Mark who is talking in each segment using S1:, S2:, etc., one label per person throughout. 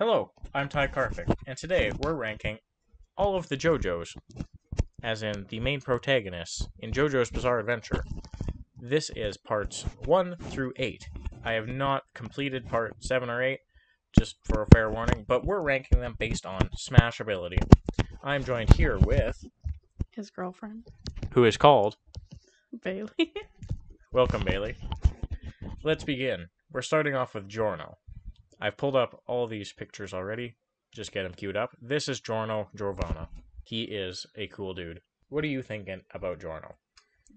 S1: Hello, I'm Ty Karpyk, and today we're ranking all of the JoJo's, as in the main protagonists in JoJo's Bizarre Adventure. This is parts 1 through 8. I have not completed part 7 or 8, just for a fair warning, but we're ranking them based on Smash ability. I'm joined here with,
S2: His girlfriend,
S1: who is called,
S2: Bailey.
S1: Welcome, Bailey. Let's begin. We're starting off with Giorno. I've pulled up all these pictures already. Just get him queued up. This is Giorno Giovanna. He is a cool dude. What are you thinking about Giorno?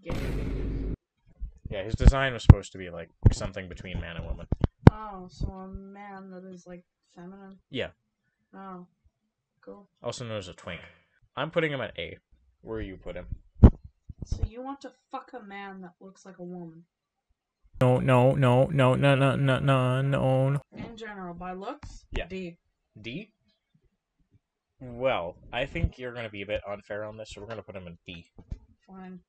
S1: Yeah, his design was supposed to be like something between man and woman.
S2: Oh, so a man that is like feminine.
S1: Yeah.
S2: Oh, cool.
S1: Also known as a twink. I'm putting him at A. Where you put him?
S2: So you want to fuck a man that looks like a woman?
S1: No, no, no, no, no, no, no, no, no.
S2: In general, by looks.
S1: Yeah.
S2: D.
S1: D? Well, I think you're going to be a bit unfair on this, so we're going to put him in D.
S2: Fine.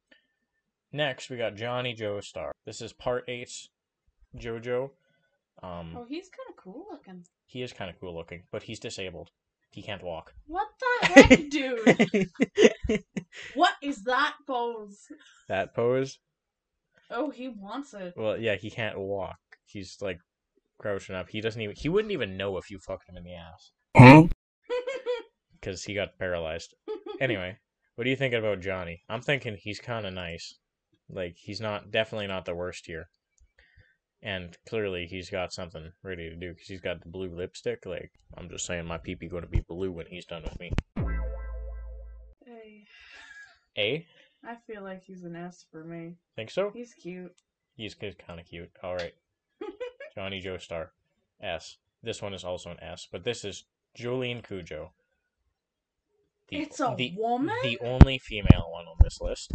S1: Next, we got Johnny Joestar. This is part 8 JoJo. Um,
S2: Oh, he's kind of cool looking.
S1: he is kind of cool looking, but he's disabled. He can't walk.
S2: What the heck, dude? what is that pose?
S1: that pose?
S2: Oh, he wants it.
S1: Well, yeah, he can't walk. He's like crouching up. He doesn't even. He wouldn't even know if you fucked him in the ass hmm? because he got paralyzed. Anyway, what are you thinking about Johnny? I'm thinking he's kind of nice. Like he's not definitely not the worst here. And clearly he's got something ready to do because he's got the blue lipstick. Like I'm just saying, my pee pee going to be blue when he's done with me.
S2: hey,
S1: A,
S2: I feel like he's an S for me.
S1: think so?
S2: He's cute.
S1: He's kind of cute. All right, Johnny Joestar, S. This one is also an S, but this is Jolyne Cujoh.
S2: It's a
S1: the,
S2: woman?
S1: The only female one on this list.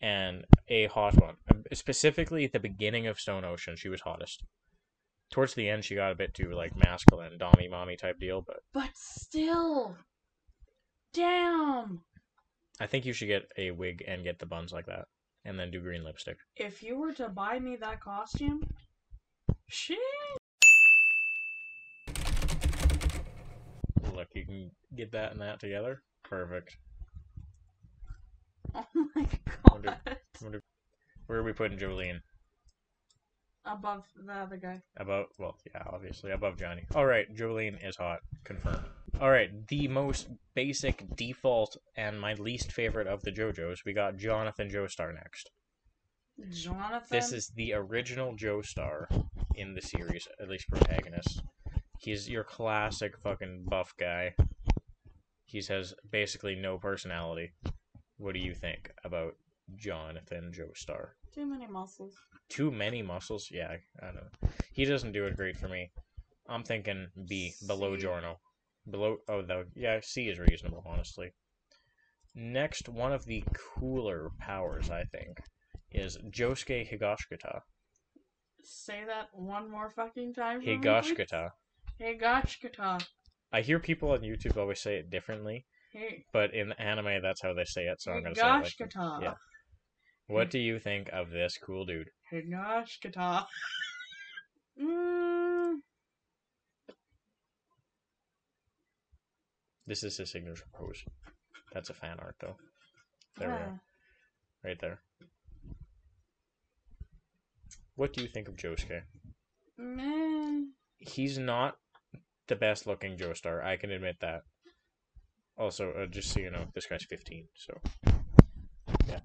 S1: And a hot one. Specifically at the beginning of Stone Ocean, she was hottest. Towards the end, she got a bit too, like, masculine, dommy mommy type deal, but
S2: But still. Damn.
S1: I think you should get a wig and get the buns like that. And then do green lipstick.
S2: If you were to buy me that costume, shit.
S1: Look, you can get that and that together. Perfect.
S2: Oh my
S1: Wonder-
S2: god.
S1: Where are we putting Jolyne?
S2: Above the other guy.
S1: Above, well, yeah, obviously above Johnny. All right, Jolyne is hot, confirmed. All right, the most basic default and my least favorite of the JoJos. We got Jonathan Joestar next.
S2: Jonathan.
S1: This is the original Joestar in the series, at least protagonist. He's your classic fucking buff guy. He has basically no personality. What do you think about Jonathan Joestar?
S2: too many muscles.
S1: Too many muscles? Yeah, I don't know. He doesn't do it great for me. I'm thinking B, below
S2: C.
S1: Giorno. Below, oh, the, yeah, C is reasonable, honestly. Next, one of the cooler powers, I think, is Josuke Higashikata.
S2: Say that one more fucking time. for me, please.
S1: Higashikata.
S2: Higashikata.
S1: I hear people on YouTube always say it differently,
S2: Hey.
S1: but in the anime, that's how they say it, so I'm going to say it like. Yeah. What do you think of this cool dude?
S2: Hey Higashikata. mm,
S1: This is his signature pose. That's a fan art, though. There we
S2: yeah.
S1: are. Right there. What do you think of Josuke?
S2: Man.
S1: He's not the best looking Joestar, I can admit that. Also, uh, just so you know, this guy's 15, so. Yeah.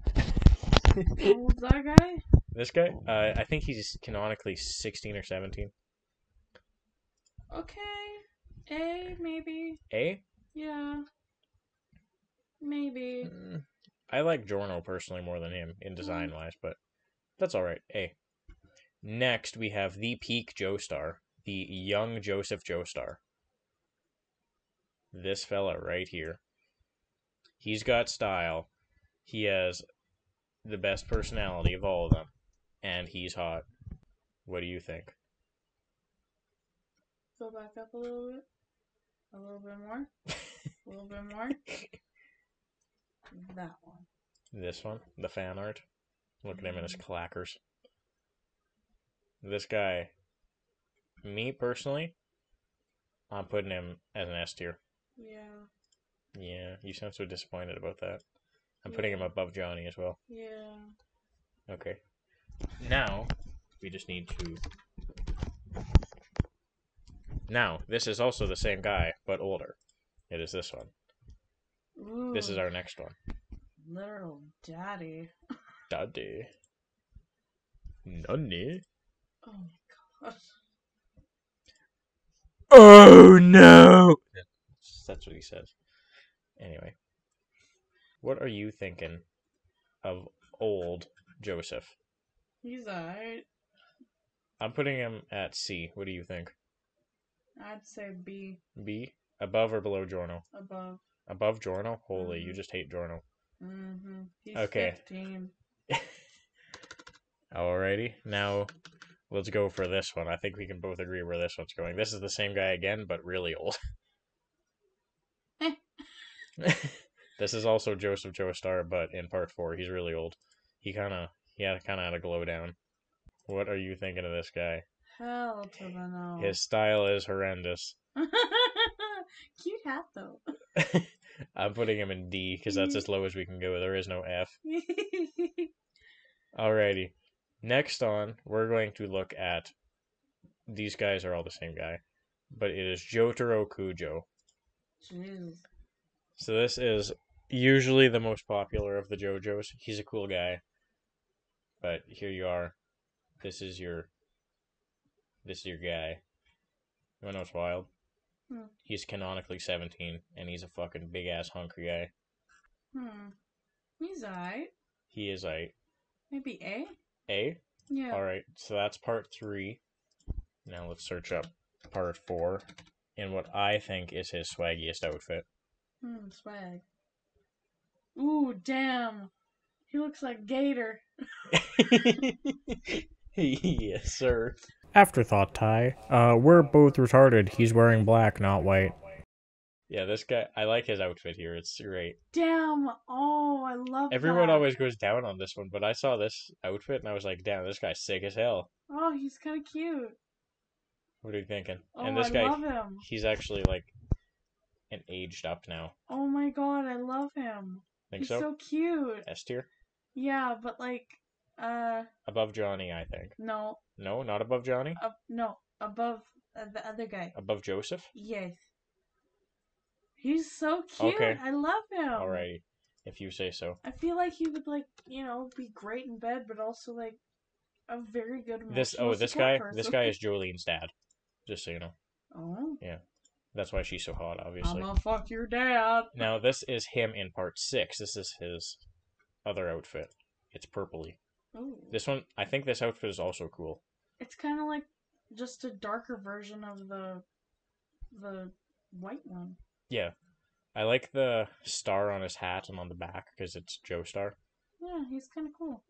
S2: How old's that guy?
S1: this guy? Uh, I think he's canonically 16 or 17.
S2: Okay. A, maybe.
S1: A?
S2: Yeah. Maybe.
S1: Mm, I like Giorno personally more than him in design wise, but that's alright. A. Next, we have the peak Joestar, the young Joseph Joestar. This fella right here. He's got style. He has the best personality of all of them. And he's hot. What do you think?
S2: Go back up a little bit. A little bit more. A little bit more. That one.
S1: This one, the fan art. Look at him in his mm-hmm. clackers. This guy, me personally, I'm putting him as an S tier.
S2: Yeah.
S1: Yeah, you sound so disappointed about that. I'm putting him above Johnny as well.
S2: Yeah.
S1: Okay. Now, we just need to. Now, this is also the same guy, but older. It is this one.
S2: Ooh.
S1: This is our next one.
S2: literal daddy.
S1: Daddy. Nunny.
S2: Oh my god.
S1: Oh no! That's what he says. Anyway. What are you thinking of old Joseph?
S2: He's alright.
S1: I'm putting him at C. What do you think?
S2: I'd say B
S1: B? Above or below Giorno?
S2: above.
S1: Above Giorno? Holy, you
S2: Mhm.
S1: just hate Giorno.
S2: Mm-hmm. He's
S1: Okay.
S2: 15.
S1: Alrighty, now let's go for this one. I think we can both agree where this one's going. This is the same guy again, but really old. This is also Joseph Joestar, but in part four, he's really old. He kind of, he had kind of had a glow down. What are you thinking of this guy?
S2: Hell to the no.
S1: His style is horrendous.
S2: Cute hat though.
S1: I'm putting him in D because that's as low as we can go. There is no F. Alrighty. Next on, we're going to look at. These guys are all the same guy, but it is Jotaro Kujo. So this is usually the most popular of the JoJos. He's a cool guy, but here you are. This is your. This is your guy. You wanna know what's wild?
S2: Hmm.
S1: He's canonically 17, and he's a fucking big ass hungry guy.
S2: Hmm. He's alright.
S1: He is a
S2: Maybe A?
S1: A.
S2: Yeah.
S1: All right, so that's part three. Now let's search up part four, and what I think is his swaggiest outfit.
S2: Hmm, swag. Ooh, damn. He looks like Gator.
S1: yes, sir. Afterthought, Ty. Uh, we're both retarded. He's wearing black, not white. Yeah, this guy. I like his outfit here. It's great.
S2: Damn. Oh, I love
S1: Everyone
S2: that.
S1: always goes down on this one, but I saw this outfit and I was like, "Damn, this guy's sick as hell."
S2: Oh, he's kind of cute.
S1: What are you thinking?
S2: Oh,
S1: and this
S2: I
S1: guy,
S2: love him.
S1: he's actually like, an aged up now.
S2: Oh my god, I love him.
S1: Think
S2: he's
S1: so?
S2: so cute.
S1: S tier,
S2: Yeah, but like, uh,
S1: above Johnny, I think.
S2: no,
S1: No, not above Johnny.
S2: uh, no, above uh, the other guy.
S1: Above Joseph.
S2: Yes. He's so cute.
S1: Okay.
S2: I love him.
S1: Alrighty, if you say so.
S2: I feel like he would like, you know, be great in bed, but also like a very good.
S1: This oh, this guy,
S2: person.
S1: this guy is Jolyne's dad. Just so you know,
S2: Oh, Yeah.
S1: that's why she's so hot, obviously.
S2: I'm gonna fuck your dad.
S1: Now this is him in part six. This is his other outfit. It's purpley.
S2: Ooh.
S1: This one, I think this outfit is also cool.
S2: It's kind of like just a darker version of the the white one.
S1: Yeah, I like the star on his hat and on the back because it's Joe Star.
S2: Yeah, he's kind of cool.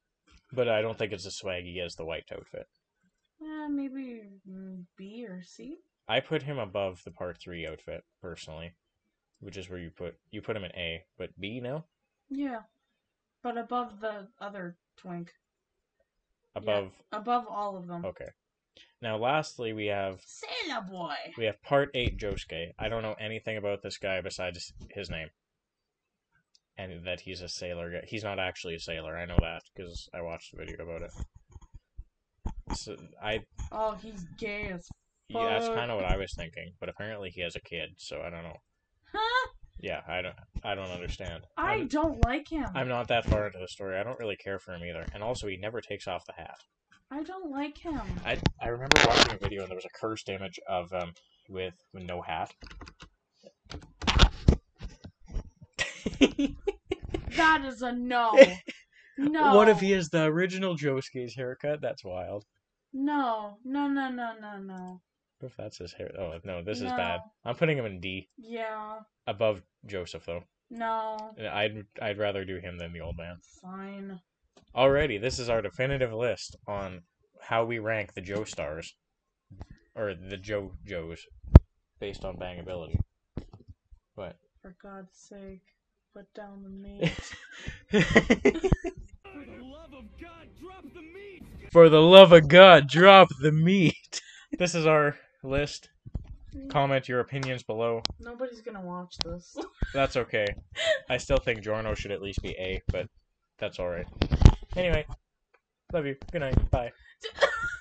S1: But I don't think it's as swaggy as the white outfit.
S2: Yeah, maybe mm, B or C.
S1: I put him above the part three outfit personally, which is where you put you put him in A, but B now
S2: Yeah, but above the other twink.
S1: above.
S2: Above all of them.
S1: Okay. Now, lastly, we have
S2: Sailor boy.
S1: we have part eight Josuke. I don't know anything about this guy besides his name, and that he's a sailor guy. He's not actually a sailor. I know that because I watched a video about it. So I
S2: Oh, he's gay as
S1: yeah, that's kind of what I was thinking, but apparently he has a kid, so I don't know.
S2: Huh?
S1: Yeah, I don't I don't understand.
S2: I
S1: I'm,
S2: don't like him.
S1: I'm not that far into the story. I don't really care for him either, and also he never takes off the hat.
S2: I don't like him.
S1: I I remember watching a video and there was a cursed image of um with, with no hat.
S2: That is a no. No.
S1: What if he has the original Josuke's haircut? That's wild.
S2: No, no, no, no, no, no.
S1: What if that's his hair? Oh no, this is
S2: No.
S1: bad. I'm putting him in D
S2: Yeah,
S1: above Joseph though.
S2: no.
S1: I'd I'd rather do him than the old man.
S2: Fine.
S1: Alrighty, this is our definitive list on how we rank the Joe stars, or the Joe Joes, based on bangability. What?
S2: For God's sake, put down the meat.
S3: For the love of God, drop the meat!
S1: For the love of God, drop the meat. this is our list. Mm. Comment your opinions below.
S2: Nobody's gonna watch this.
S1: That's okay. I still think Giorno should at least be A, but that's alright. Anyway, love you. Good night. Bye.